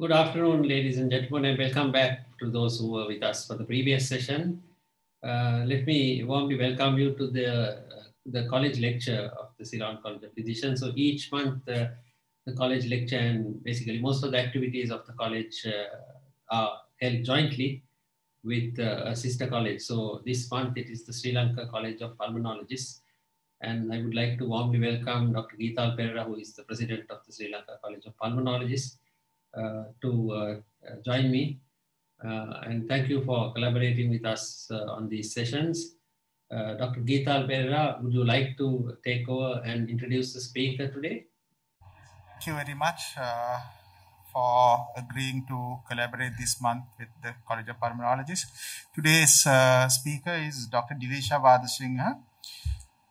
Good afternoon, ladies and gentlemen, and welcome back to those who were with us for the previous session. Uh, let me warmly welcome you to the, uh, the college lecture of the Ceylon College of Physicians. So each month, uh, the college lecture and basically most of the activities of the college uh, are held jointly with uh, a sister college. So this month it is the Sri Lanka College of Pulmonologists. And I would like to warmly welcome Dr. Geethal Perera, who is the president of the Sri Lanka College of Pulmonologists, to uh, join me. Uh, and thank you for collaborating with us on these sessions. Dr. Geethal Perera, would you like to take over and introduce the speaker today? Thank you very much for agreeing to collaborate this month with the College of Pulmonologists. Today's uh, speaker is Dr. Dilesha Wadusinghe.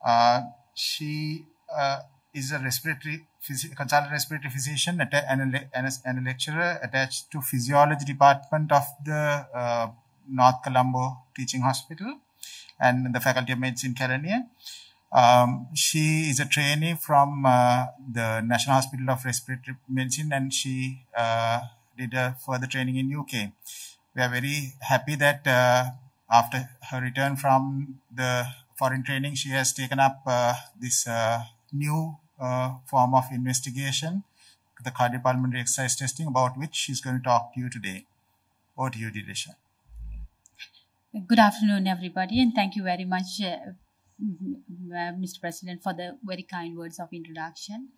Uh, she uh, is a respiratory consultant respiratory physician and a, and a, lecturer attached to physiology department of the uh, North Colombo Teaching Hospital and the Faculty of Medicine Kelaniya. Um, she is a trainee from uh, the National Hospital of Respiratory Medicine and she uh, did a further training in UK. We are very happy that uh, after her return from the foreign training, she has taken up uh, this uh, new uh, form of investigation, the cardiopulmonary exercise testing, about which she's going to talk to you today. Over to you, Dilesha. Good afternoon, everybody, and thank you very much, uh, Mr. President, for the very kind words of introduction.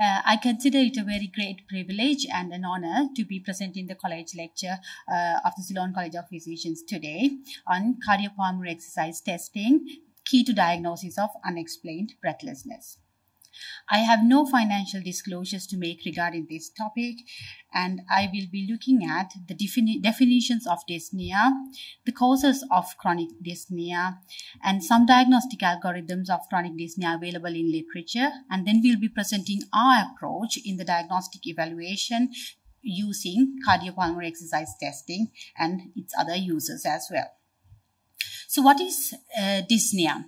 Uh, I consider it a very great privilege and an honor to be present in the college lecture uh, of the Ceylon College of Physicians today on cardiopulmonary exercise testing, key to diagnosis of unexplained breathlessness. I have no financial disclosures to make regarding this topic, and I will be looking at the defini definitions of dyspnea, the causes of chronic dyspnea, and some diagnostic algorithms of chronic dyspnea available in literature, and then we'll be presenting our approach in the diagnostic evaluation using cardiopulmonary exercise testing and its other uses as well. So what is uh, dyspnea?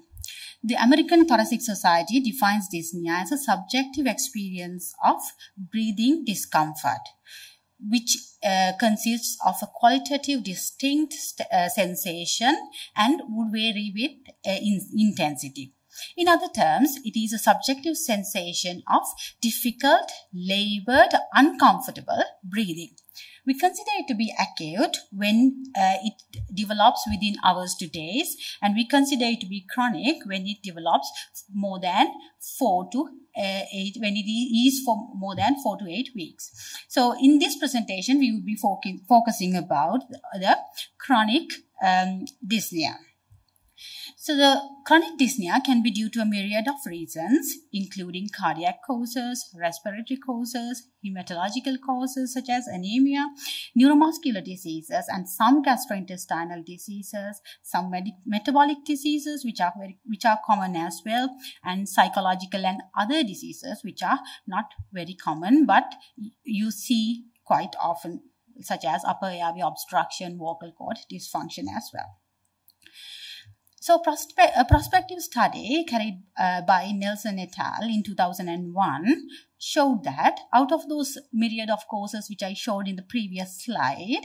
The American Thoracic Society defines dyspnea as a subjective experience of breathing discomfort, which uh, consists of a qualitative distinct uh, sensation and would vary with uh, in intensity. In other terms, it is a subjective sensation of difficult, labored, uncomfortable breathing. We consider it to be acute when uh, it develops within hours to days, and we consider it to be chronic when it develops more than four to uh, eight, when it is for more than four to eight weeks. So in this presentation, we will be focusing about the chronic um, dyspnea. So the chronic dyspnea can be due to a myriad of reasons, including cardiac causes, respiratory causes, hematological causes such as anemia, neuromuscular diseases, and some gastrointestinal diseases, some metabolic diseases which are very, which are common as well, and psychological and other diseases which are not very common, but you see quite often, such as upper airway obstruction, vocal cord dysfunction as well. So a prospective study carried uh, by Nelson et al. in 2001 showed that out of those myriad of causes which I showed in the previous slide,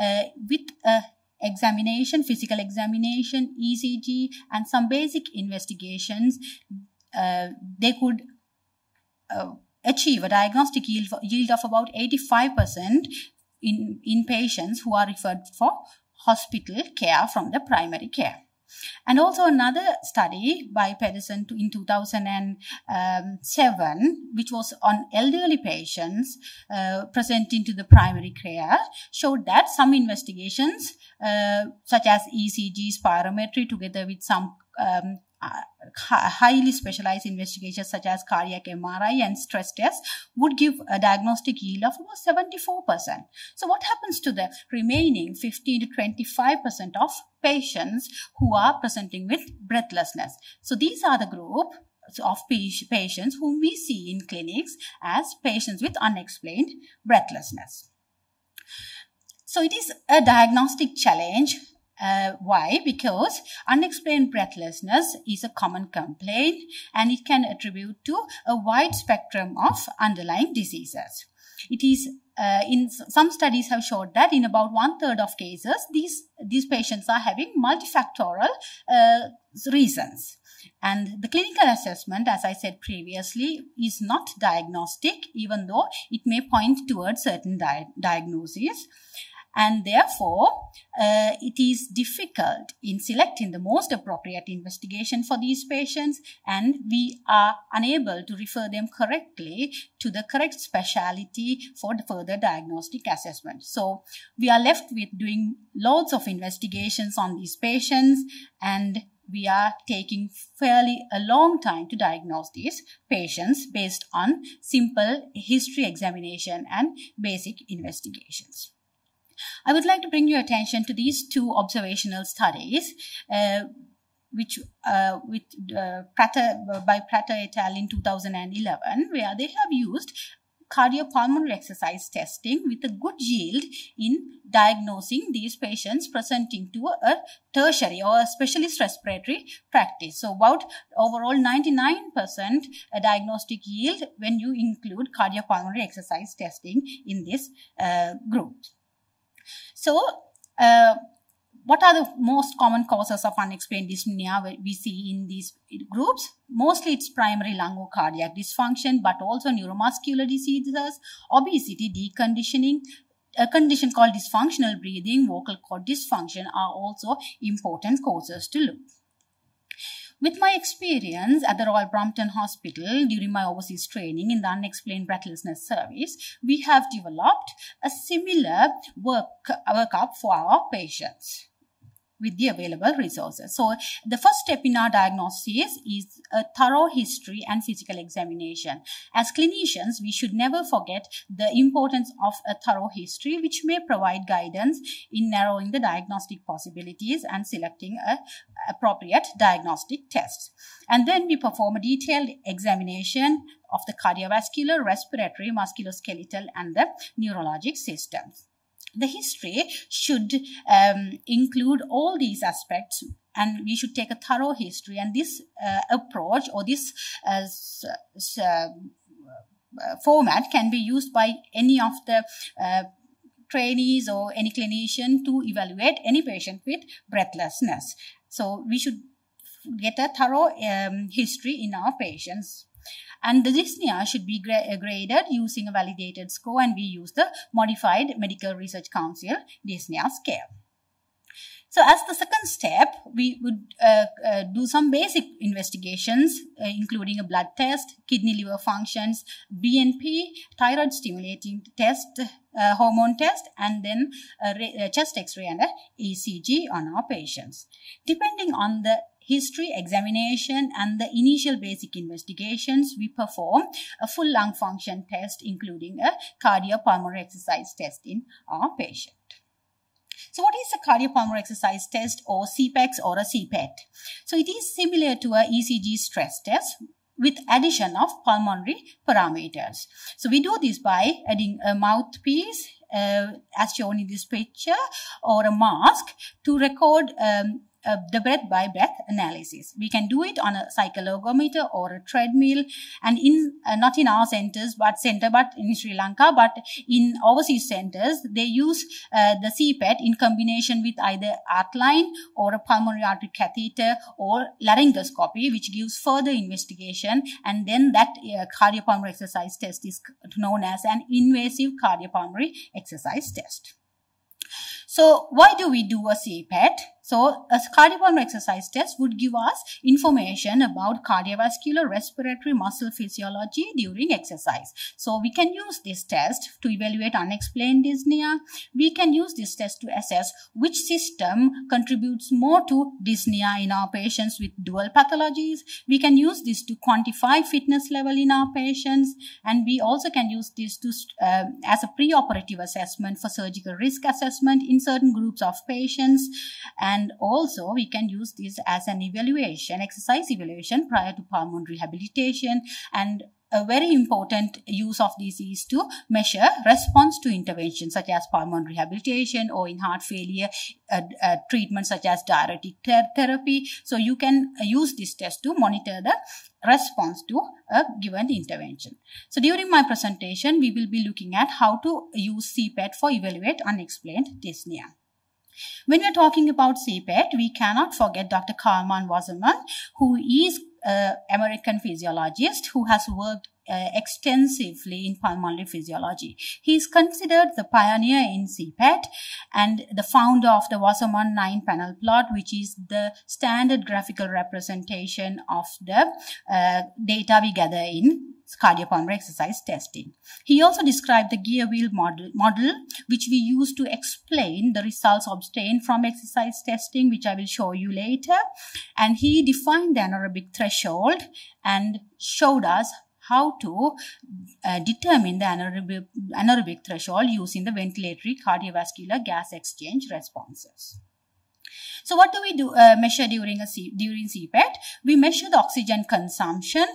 uh, with a examination, physical examination, ECG, and some basic investigations, uh, they could uh, achieve a diagnostic yield, yield of about 85% in, in patients who are referred for hospital care from the primary care. And also another study by Pedersen in 2007, which was on elderly patients uh, presenting to the primary care, showed that some investigations, uh, such as ECG, spirometry, together with some um, Uh, highly specialized investigations such as cardiac MRI and stress tests would give a diagnostic yield of about 74%. So what happens to the remaining 15 to 25% of patients who are presenting with breathlessness? So these are the group of patients whom we see in clinics as patients with unexplained breathlessness. So it is a diagnostic challenge Uh, why? Because unexplained breathlessness is a common complaint and it can attribute to a wide spectrum of underlying diseases. It is uh, in some studies have showed that in about one third of cases, these these patients are having multifactorial uh, reasons. And the clinical assessment, as I said previously, is not diagnostic, even though it may point towards certain di diagnoses and therefore uh, it is difficult in selecting the most appropriate investigation for these patients and we are unable to refer them correctly to the correct specialty for the further diagnostic assessment. So we are left with doing loads of investigations on these patients and we are taking fairly a long time to diagnose these patients based on simple history examination and basic investigations. I would like to bring your attention to these two observational studies. Uh, which uh, with uh, by Pratter et al. in 2011, where they have used cardiopulmonary exercise testing with a good yield in diagnosing these patients presenting to a tertiary or a specialist respiratory practice. So about overall 99% diagnostic yield when you include cardiopulmonary exercise testing in this uh, group. So, uh, what are the most common causes of unexplained dyspnea we see in these groups? Mostly it's primary lung or cardiac dysfunction, but also neuromuscular diseases, obesity, deconditioning, a condition called dysfunctional breathing, vocal cord dysfunction are also important causes to look. With my experience at the Royal Brompton Hospital during my overseas training in the Unexplained Breathlessness Service, we have developed a similar work, workup for our patients with the available resources. So the first step in our diagnosis is a thorough history and physical examination. As clinicians, we should never forget the importance of a thorough history, which may provide guidance in narrowing the diagnostic possibilities and selecting a appropriate diagnostic tests. And then we perform a detailed examination of the cardiovascular, respiratory, musculoskeletal, and the neurologic systems the history should um, include all these aspects and we should take a thorough history and this uh, approach or this uh, uh, format can be used by any of the uh, trainees or any clinician to evaluate any patient with breathlessness. So we should get a thorough um, history in our patients and the dyspnea should be gra graded using a validated score and we use the modified Medical Research Council dyspnea scale. So as the second step, we would uh, uh, do some basic investigations, uh, including a blood test, kidney liver functions, BNP, thyroid stimulating test, uh, hormone test, and then a, a chest x-ray and a ECG on our patients. Depending on the history examination and the initial basic investigations, we perform a full lung function test, including a cardiopulmonary exercise test in our patient. So what is a cardiopulmonary exercise test or CPEX or a CPET? So it is similar to a ECG stress test with addition of pulmonary parameters. So we do this by adding a mouthpiece uh, as shown in this picture or a mask to record um, uh, the breath by breath analysis. We can do it on a cycloergometer or a treadmill and in uh, not in our centers but center but in Sri Lanka but in overseas centers they use uh, the CPET in combination with either line or a pulmonary artery catheter or laryngoscopy which gives further investigation and then that uh, cardiopulmonary exercise test is known as an invasive cardiopulmonary exercise test. So why do we do a CPET? So a cardiopulmonary exercise test would give us information about cardiovascular respiratory muscle physiology during exercise. So we can use this test to evaluate unexplained dyspnea. We can use this test to assess which system contributes more to dyspnea in our patients with dual pathologies. We can use this to quantify fitness level in our patients. And we also can use this to uh, as a preoperative assessment for surgical risk assessment in certain groups of patients. And and also we can use this as an evaluation, exercise evaluation prior to pulmonary rehabilitation and a very important use of this is to measure response to intervention such as pulmonary rehabilitation or in heart failure uh, uh, treatment such as diuretic ter therapy. So you can use this test to monitor the response to a given intervention. So during my presentation, we will be looking at how to use CPET for evaluate unexplained dyspnea. When we're talking about CPET, we cannot forget Dr. Karlman Wasserman, who is an American physiologist who has worked uh, extensively in pulmonary physiology. He is considered the pioneer in CPET and the founder of the Wasserman 9 panel plot, which is the standard graphical representation of the uh, data we gather in cardiopulmonary exercise testing. He also described the gear wheel model, model, which we use to explain the results obtained from exercise testing, which I will show you later. And he defined the anaerobic threshold and showed us how to uh, determine the anaerobic, anaerobic threshold using the ventilatory cardiovascular gas exchange responses. So what do we do uh, measure during a C, during CPET? We measure the oxygen consumption,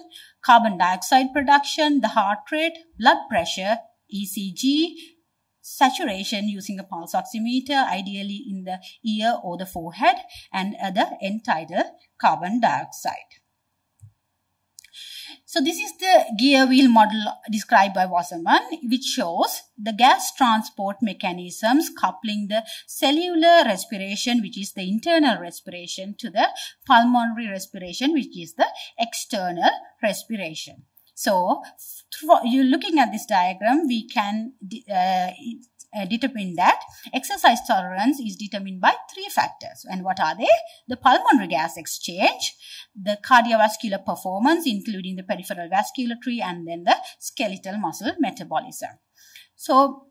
carbon dioxide production, the heart rate, blood pressure, ECG, saturation using a pulse oximeter, ideally in the ear or the forehead, and other end tidal carbon dioxide. So this is the gear wheel model described by Wasserman, which shows the gas transport mechanisms coupling the cellular respiration, which is the internal respiration, to the pulmonary respiration, which is the external respiration. So, you're looking at this diagram, we can uh, uh, determine that exercise tolerance is determined by three factors. And what are they? The pulmonary gas exchange, the cardiovascular performance, including the peripheral vascularity, and then the skeletal muscle metabolism. So,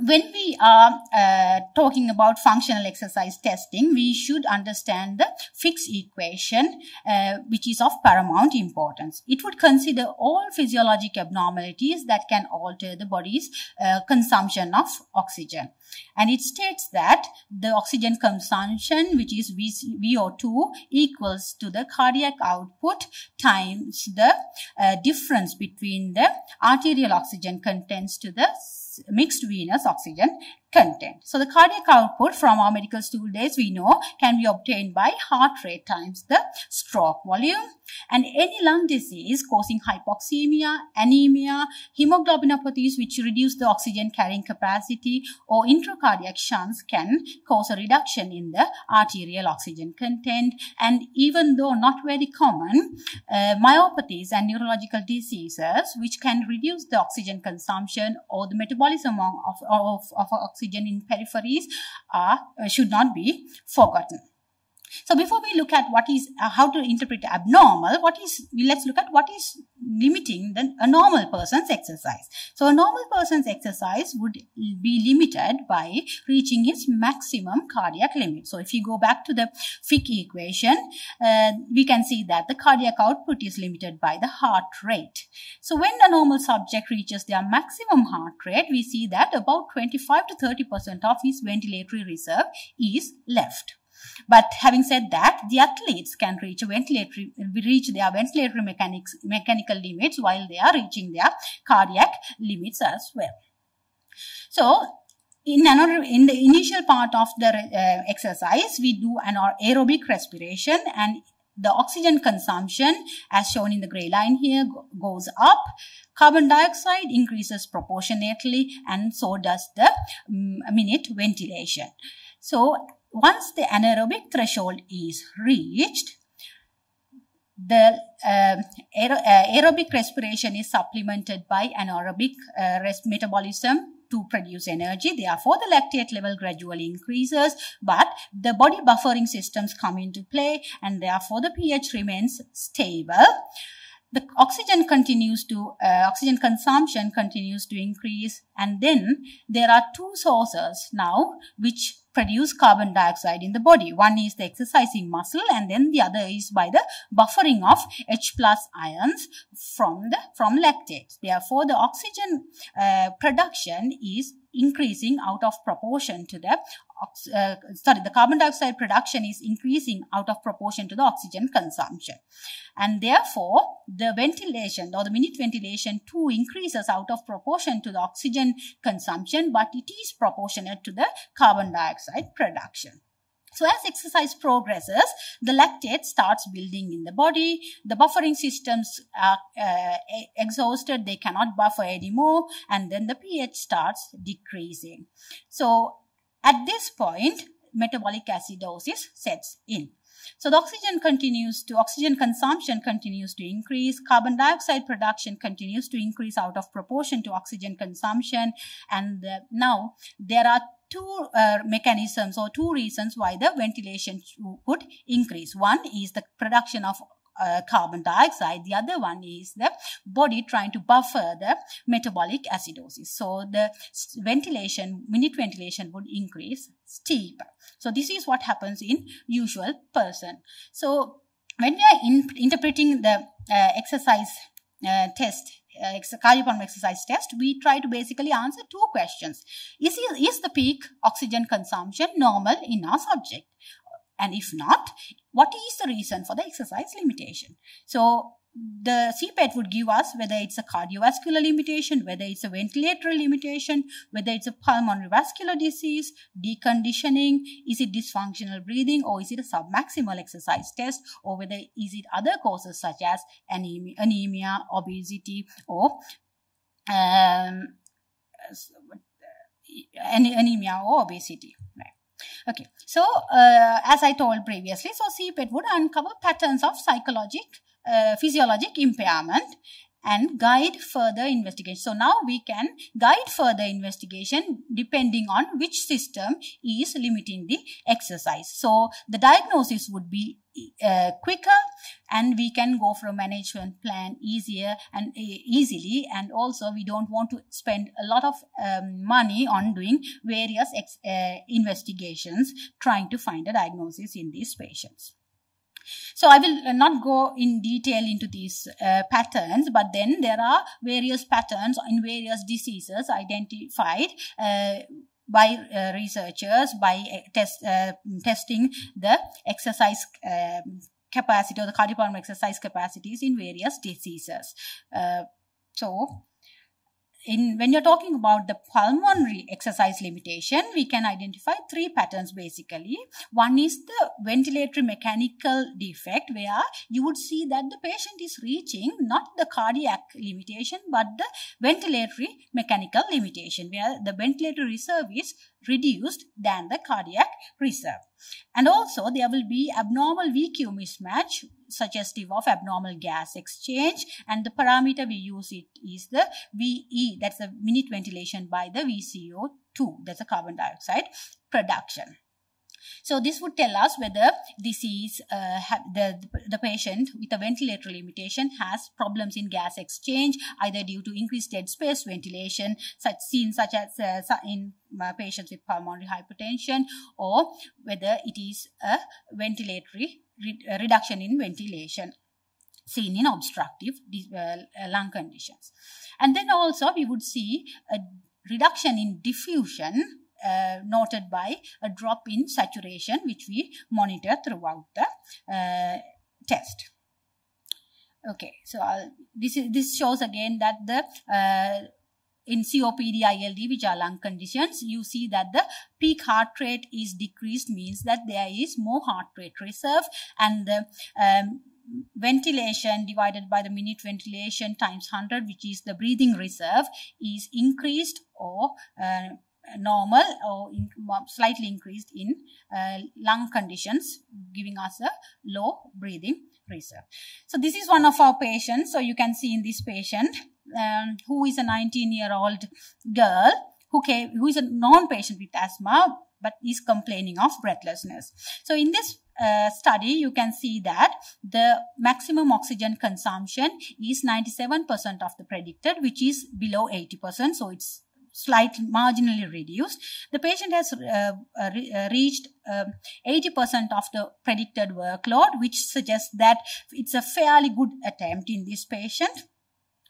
when we are uh, talking about functional exercise testing, we should understand the Fick's equation, uh, which is of paramount importance. It would consider all physiologic abnormalities that can alter the body's uh, consumption of oxygen. And it states that the oxygen consumption, which is VO2, equals to the cardiac output times the uh, difference between the arterial oxygen contents to the mixed venous oxygen content. So the cardiac output from our medical school days we know can be obtained by heart rate times the stroke volume and any lung disease causing hypoxemia, anemia, hemoglobinopathies which reduce the oxygen carrying capacity or intracardiac shunts can cause a reduction in the arterial oxygen content and even though not very common, uh, myopathies and neurological diseases which can reduce the oxygen consumption or the metabolism of, of, of oxygen in peripheries are, uh, should not be forgotten. So before we look at what is uh, how to interpret abnormal, what is let's look at what is limiting the, a normal person's exercise. So a normal person's exercise would be limited by reaching his maximum cardiac limit. So if you go back to the Fick equation, uh, we can see that the cardiac output is limited by the heart rate. So when a normal subject reaches their maximum heart rate, we see that about 25 to 30% of his ventilatory reserve is left. But having said that, the athletes can reach ventilatory, reach their ventilatory mechanics, mechanical limits while they are reaching their cardiac limits as well. So, in, in the initial part of the uh, exercise, we do an aerobic respiration and the oxygen consumption as shown in the gray line here goes up carbon dioxide increases proportionately and so does the um, minute ventilation so once the anaerobic threshold is reached, the uh, uh, aerobic respiration is supplemented by anaerobic uh, metabolism to produce energy. Therefore, the lactate level gradually increases, but the body buffering systems come into play and therefore the pH remains stable. The oxygen continues to, uh, oxygen consumption continues to increase and then there are two sources now which produce carbon dioxide in the body. One is the exercising muscle and then the other is by the buffering of H plus ions from the from lactate. Therefore, the oxygen uh, production is increasing out of proportion to the uh, sorry, the carbon dioxide production is increasing out of proportion to the oxygen consumption. And therefore, the ventilation or the minute ventilation too increases out of proportion to the oxygen consumption, but it is proportionate to the carbon dioxide production. So as exercise progresses, the lactate starts building in the body. The buffering systems are uh, exhausted. They cannot buffer anymore. And then the pH starts decreasing. So at this point, metabolic acidosis sets in. So the oxygen continues to, oxygen consumption continues to increase, carbon dioxide production continues to increase out of proportion to oxygen consumption. And uh, now there are two uh, mechanisms or two reasons why the ventilation would increase. One is the production of uh, carbon dioxide. The other one is the body trying to buffer the metabolic acidosis. So the ventilation, minute ventilation would increase steep. So this is what happens in usual person. So when we are in, interpreting the uh, exercise uh, test uh, cardiopulmonary exercise test, we try to basically answer two questions. Is, is the peak oxygen consumption normal in our subject? And if not, what is the reason for the exercise limitation? So the CPET would give us whether it's a cardiovascular limitation, whether it's a ventilatory limitation, whether it's a pulmonary vascular disease, deconditioning, is it dysfunctional breathing, or is it a submaximal exercise test, or whether is it other causes such as anemia, anemia obesity, or um, anemia or obesity. Okay, so uh, as I told previously, so CPET would uncover patterns of psychologic, uh, physiologic impairment and guide further investigation. So now we can guide further investigation depending on which system is limiting the exercise. So the diagnosis would be uh, quicker and we can go for a management plan easier and uh, easily and also we don't want to spend a lot of um, money on doing various uh, investigations trying to find a diagnosis in these patients. So I will not go in detail into these uh, patterns, but then there are various patterns in various diseases identified uh, by uh, researchers by uh, test, uh, testing the exercise um, capacity or the cardiopulmonary exercise capacities in various diseases. Uh, so in when you're talking about the pulmonary exercise limitation, we can identify three patterns basically. One is the ventilatory mechanical defect where you would see that the patient is reaching not the cardiac limitation but the ventilatory mechanical limitation where the ventilatory reserve is reduced than the cardiac reserve. And also there will be abnormal VQ mismatch suggestive of abnormal gas exchange and the parameter we use it is the VE that's the minute ventilation by the VCO2 that's a carbon dioxide production. So this would tell us whether this is uh, the, the patient with a ventilator limitation has problems in gas exchange, either due to increased dead space ventilation, such seen such as uh, in uh, patients with pulmonary hypertension, or whether it is a ventilatory re reduction in ventilation seen in obstructive uh, lung conditions. And then also we would see a reduction in diffusion uh, noted by a drop in saturation which we monitor throughout the uh, test. Okay, so I'll, this is this shows again that the uh, in COPD ILD, which are lung conditions, you see that the peak heart rate is decreased means that there is more heart rate reserve and the um, ventilation divided by the minute ventilation times 100, which is the breathing reserve, is increased or uh, normal or in, slightly increased in uh, lung conditions, giving us a low breathing reserve. So this is one of our patients. So you can see in this patient um, who is a 19 year old girl who came, who is a non-patient with asthma but is complaining of breathlessness. So in this uh, study, you can see that the maximum oxygen consumption is 97% of the predicted, which is below 80%. So it's slightly marginally reduced. The patient has uh, uh, uh, reached 80% of the predicted workload, which suggests that it's a fairly good attempt in this patient.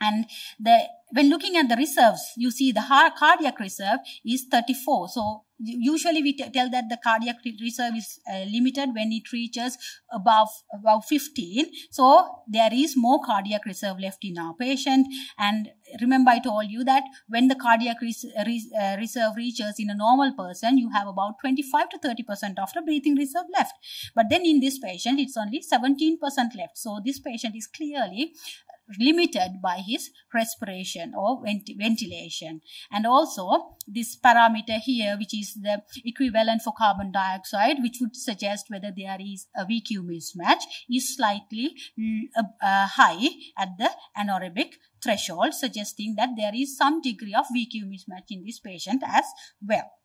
And the when looking at the reserves, you see the heart, cardiac reserve is 34. So usually we tell that the cardiac reserve is uh, limited when it reaches above about 15 so there is more cardiac reserve left in our patient. And remember i told you that when the cardiac res res uh, reserve reaches in a normal person you have about 25 to 30 percent of the breathing reserve left. But then in this patient it's only 17 percent left. So this patient is clearly limited by his respiration or vent ventilation. And also this parameter here, which is the equivalent for carbon dioxide, which would suggest whether there is a VQ mismatch, is slightly uh, uh, high at the anaerobic threshold, suggesting that there is some degree of VQ mismatch in this patient as well.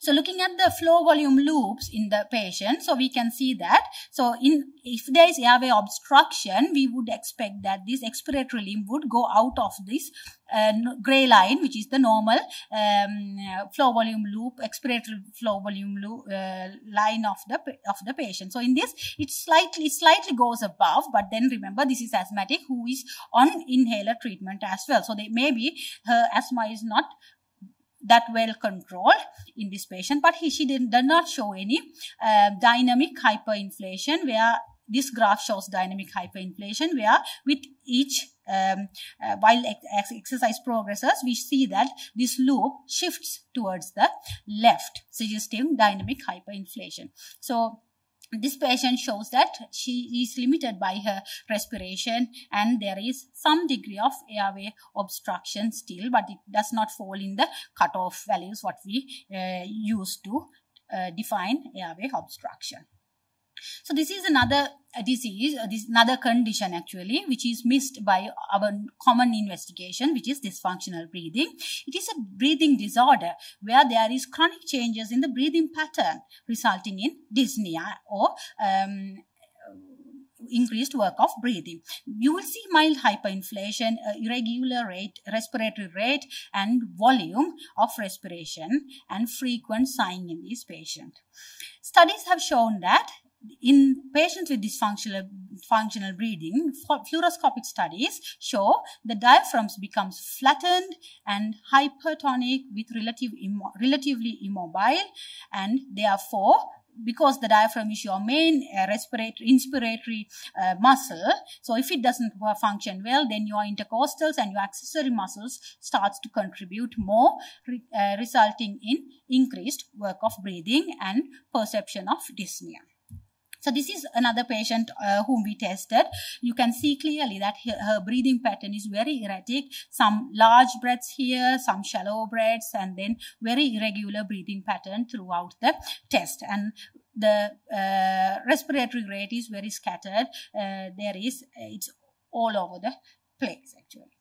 So looking at the flow volume loops in the patient, so we can see that, so in if there is airway obstruction, we would expect that this expiratory limb would go out of this uh, gray line, which is the normal um, flow volume loop, expiratory flow volume loop, uh, line of the of the patient. So in this, it slightly slightly goes above, but then remember this is asthmatic who is on inhaler treatment as well. So they maybe her asthma is not that well controlled in this patient, but he, she did, did not show any uh, dynamic hyperinflation where this graph shows dynamic hyperinflation where with each um, uh, while ex exercise progresses, we see that this loop shifts towards the left, suggesting dynamic hyperinflation. So this patient shows that she is limited by her respiration and there is some degree of airway obstruction still but it does not fall in the cutoff values what we uh, use to uh, define airway obstruction. So this is another uh, disease, uh, this another condition actually, which is missed by our common investigation, which is dysfunctional breathing. It is a breathing disorder where there is chronic changes in the breathing pattern, resulting in dyspnea or um, increased work of breathing. You will see mild hyperinflation, uh, irregular rate, respiratory rate and volume of respiration and frequent sighing in this patient. Studies have shown that in patients with dysfunctional functional breathing, fluoroscopic studies show the diaphragms becomes flattened and hypertonic with relative immo relatively immobile and therefore because the diaphragm is your main uh, respiratory inspiratory uh, muscle so if it doesn't function well then your intercostals and your accessory muscles starts to contribute more re uh, resulting in increased work of breathing and perception of dyspnea so this is another patient uh, whom we tested. You can see clearly that her, her, breathing pattern is very erratic. Some large breaths here, some shallow breaths, and then very irregular breathing pattern throughout the test. And the uh, respiratory rate is very scattered. Uh, there is, it's all over the place actually.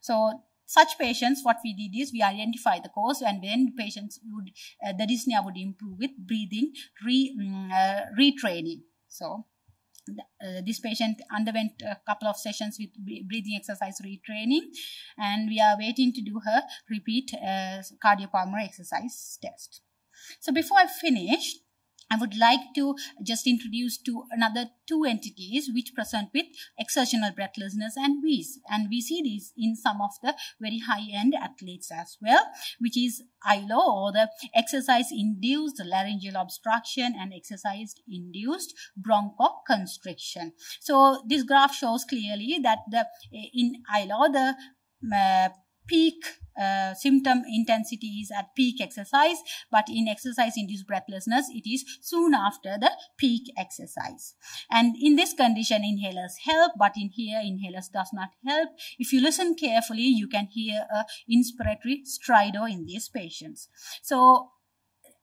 So such patients, what we did is we identify the cause and then patients would, uh, the dyspnea would improve with breathing re, um, uh, retraining. So uh, this patient underwent a couple of sessions with breathing exercise retraining and we are waiting to do her repeat uh, cardiopulmonary exercise test. So before I finish, I would like to just introduce to another two entities which present with exertional breathlessness and wheeze. And we see these in some of the very high-end athletes as well, which is ILO or the exercise-induced laryngeal obstruction and exercise-induced bronchoconstriction. So this graph shows clearly that the in ILO, the uh, peak uh, symptom intensity is at peak exercise, but in exercise-induced breathlessness, it is soon after the peak exercise. And in this condition, inhalers help, but in here, inhalers does not help. If you listen carefully, you can hear a inspiratory stridor in these patients. So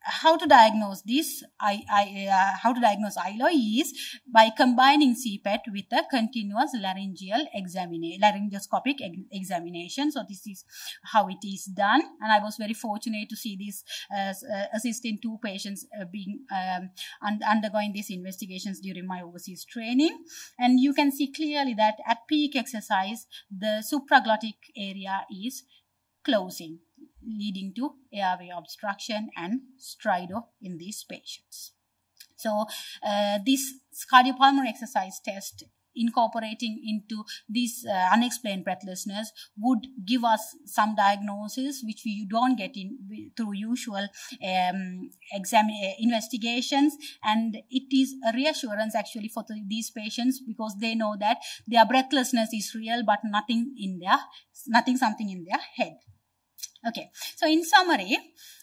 how to diagnose this, I, I, uh, how to diagnose ILO is by combining CPET with a continuous laryngeal examination, laryngoscopic examination. So this is how it is done. And I was very fortunate to see this as uh, assisting two patients uh, being um, un undergoing these investigations during my overseas training. And you can see clearly that at peak exercise, the supraglottic area is closing leading to airway obstruction and stridor in these patients. So uh, this cardiopulmonary exercise test incorporating into this uh, unexplained breathlessness would give us some diagnosis which we don't get in through usual um, exam uh, investigations and it is a reassurance actually for the, these patients because they know that their breathlessness is real but nothing in their nothing something in their head okay. So in summary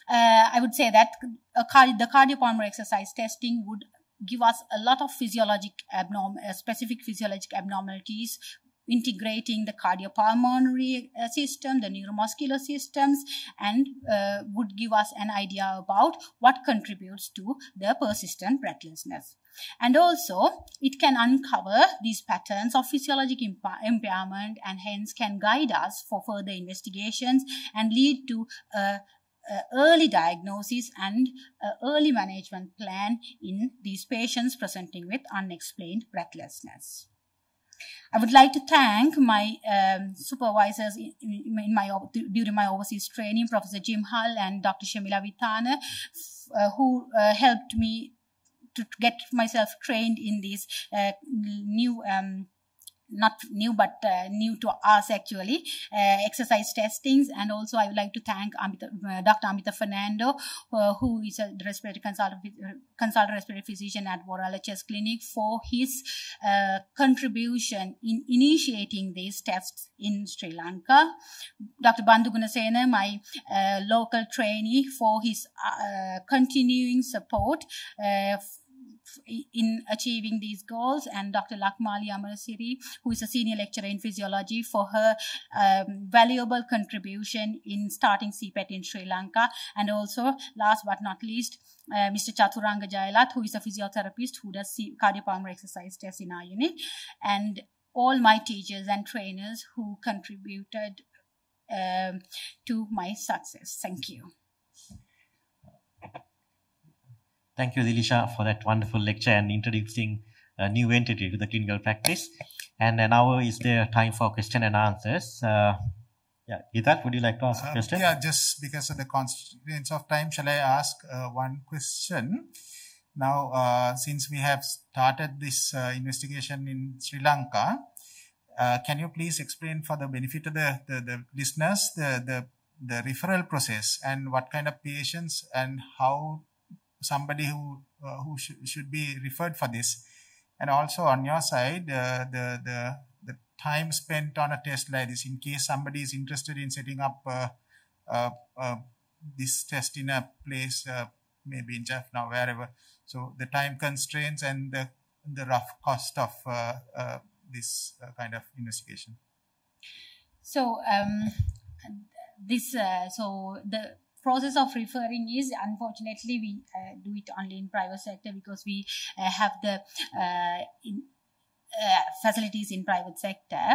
uh, I would say that the cardiopulmonary exercise testing would give us a lot of physiologic uh, specific physiologic abnormalities integrating the cardiopulmonary uh, system, the neuromuscular systems, and uh, would give us an idea about what contributes to the persistent breathlessness. And also, it can uncover these patterns of physiologic impairment and hence can guide us for further investigations and lead to a uh, early diagnosis and uh, early management plan in these patients presenting with unexplained breathlessness. I would like to thank my um, supervisors in, in, my during my overseas training, Professor Jim Hull and Dr. Shamila Vitana, uh, who uh, helped me to get myself trained in this uh, new um, not new but uh, new to us actually. Uh, exercise testings and also i would like to thank Amita, uh, dr amita fernando uh, who is a respiratory consultant, uh, consultant respiratory physician at War clinic for his uh, contribution in initiating these tests in sri lanka. Dr bandhu gunasena my local trainee for his continuing support in achieving these goals and Dr. Lakmali Amarasiri, who is a senior lecturer in physiology for her um, valuable contribution in starting CPET in Sri Lanka. And also, last but not least, uh, Mr. Chaturanga Jayalath, who is a physiotherapist who does cardiopulmonary exercise tests in our unit. And all my teachers and trainers who contributed um, to my success. Thank you. Thank you, Dilesha, for that wonderful lecture and introducing a new entity to the clinical practice. And now is the time for question and answers. Uh, yeah, Hitat, would you like to ask a uh, question? yeah, just because of the constraints of time, shall I ask uh, one question? Now, uh, since we have started this uh, investigation in Sri Lanka, uh, can you please explain for the benefit of the, the, the listeners the, the, the referral process and what kind of patients and how somebody who uh, who sh should be referred for this. And also on your side uh, the the the time spent on a test like this in case somebody is interested in setting up uh, uh, uh this test in a place uh, maybe in Jaffna wherever. So the time constraints and the the rough cost of this kind of investigation. So um, this so the process of referring is unfortunately we uh, do it only in private sector because we uh, have the uh, in, uh, facilities in private sector.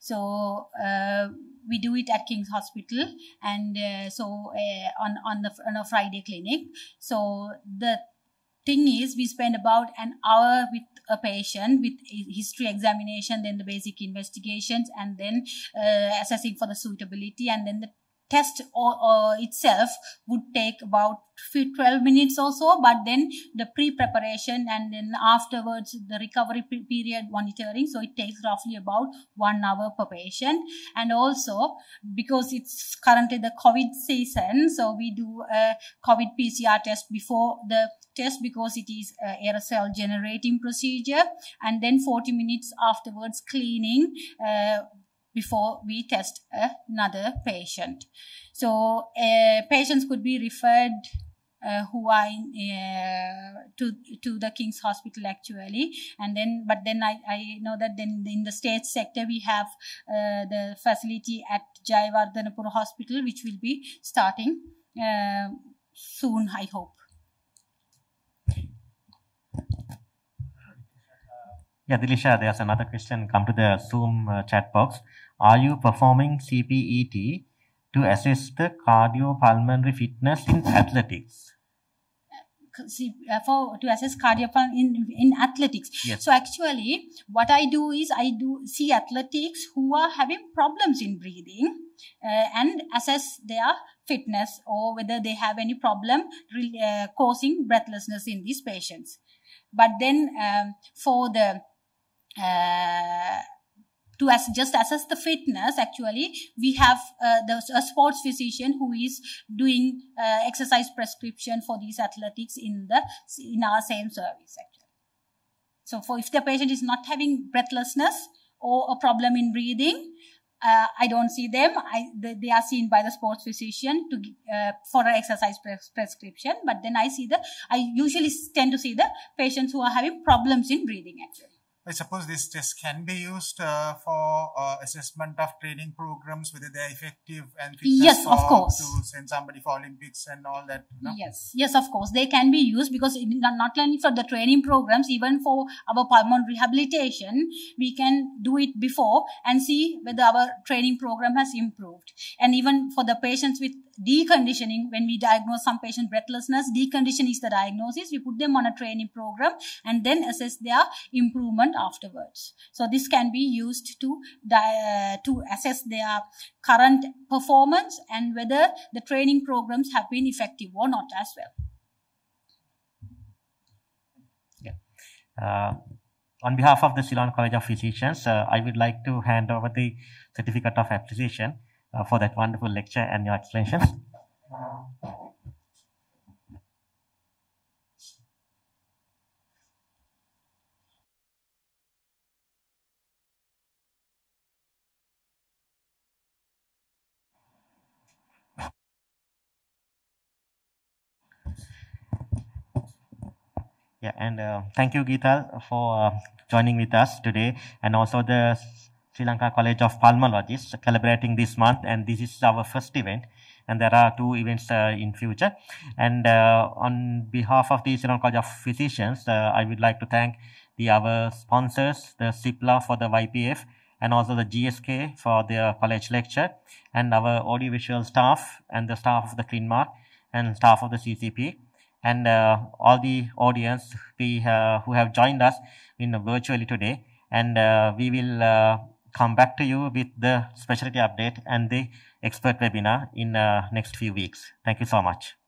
So uh, we do it at king's hospital and uh, so on on the on a friday clinic. So the thing is we spend about an hour with a patient with history examination then the basic investigations and then assessing for the suitability and then the test itself would take about 12 minutes or so but then the pre-preparation and then afterwards the recovery period monitoring so it takes roughly about one hour per patient. And also because it's currently the covid season so we do a covid pcr test before the test because it is a aerosol generating procedure. And then 40 minutes afterwards cleaning uh, before we test another patient. So uh, patients could be referred uh, who are in, uh, to to the King's Hospital actually, and then but then I, I know that then in the state sector we have uh, the facility at Jayawardhanapura Hospital which will be starting soon I hope. Yeah, Dilesha, there's another question come to the Zoom uh, chat box. Are you performing CPET to assess the cardiopulmonary fitness in athletics? Uh, for to assess cardiopulmonary in, in athletics. Yes. So actually, what I do is I do see athletics who are having problems in breathing uh, and assess their fitness or whether they have any problem uh, causing breathlessness in these patients. But then um, for the uh, to as, just assess the fitness actually we have uh, the a sports physician who is doing uh, exercise prescription for these athletics in the in our same service actually so for if the patient is not having breathlessness or a problem in breathing uh, I don't see them. I, they, they, are seen by the sports physician to uh, for an exercise pres- prescription. But then I see the I usually tend to see the patients who are having problems in breathing actually. I suppose this test can be used uh, for uh, assessment of training programs, whether they're effective and yes, of course, to send somebody for Olympics and all that. No? Yes, yes, of course, they can be used because not only for the training programs, even for our pulmonary rehabilitation, we can do it before and see whether our training program has improved. And even for the patients with deconditioning, when we diagnose some patient breathlessness, deconditioning is the diagnosis. We put them on a training program and then assess their improvement afterwards. So this can be used to uh, to assess their current performance and whether the training programs have been effective or not as well. Uh, on behalf of the Ceylon College of Physicians, uh, I would like to hand over the certificate of appreciation uh, for that wonderful lecture and your explanations. Yeah, and uh, thank you, Geetal, for uh, joining with us today, and also the Sri Lanka College of Pulmonologists celebrating this month, and this is our first event. And there are two events uh, in future. And uh, on behalf of the Sri Lanka College of Physicians, uh, I would like to thank the our sponsors, the CIPLA for the YPF, and also the GSK for their college lecture, and our audiovisual staff and the staff of the ClinMark and staff of the CCP and uh, all the audience we, uh, who have joined us in virtually today. And uh, we will come back to you with the specialty update and the expert webinar in uh, next few weeks. Thank you so much.